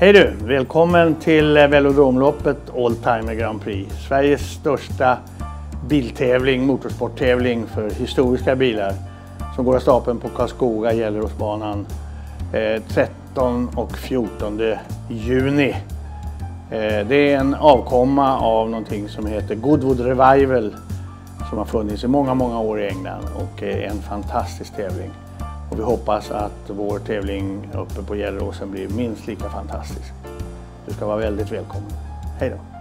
Hej du! Välkommen till Velodromloppet Oldtimer Grand Prix. Sveriges största biltävling, motorsporttävling för historiska bilar som går av stapeln på Karlskoga Gelleråsbanan eh, 13 och 14 juni. Eh, det är en avkomma av någonting som heter Goodwood Revival som har funnits i många, många år i England och är en fantastisk tävling. Och vi hoppas att vår tävling uppe på Gelleråsen blir minst lika fantastisk. Du ska vara väldigt välkommen. Hej då!